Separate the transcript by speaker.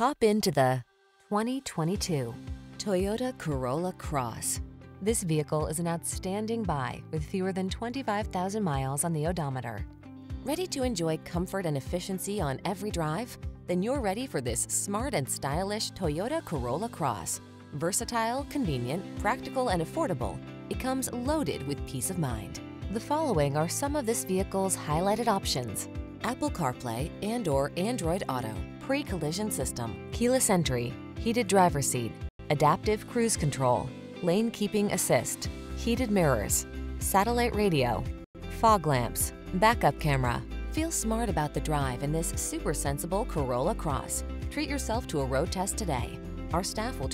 Speaker 1: Hop into the 2022 Toyota Corolla Cross. This vehicle is an outstanding buy with fewer than 25,000 miles on the odometer. Ready to enjoy comfort and efficiency on every drive? Then you're ready for this smart and stylish Toyota Corolla Cross. Versatile, convenient, practical, and affordable, it comes loaded with peace of mind. The following are some of this vehicle's highlighted options. Apple CarPlay and or Android Auto, pre-collision system, keyless entry, heated driver seat, adaptive cruise control, lane keeping assist, heated mirrors, satellite radio, fog lamps, backup camera. Feel smart about the drive in this super sensible Corolla Cross. Treat yourself to a road test today. Our staff will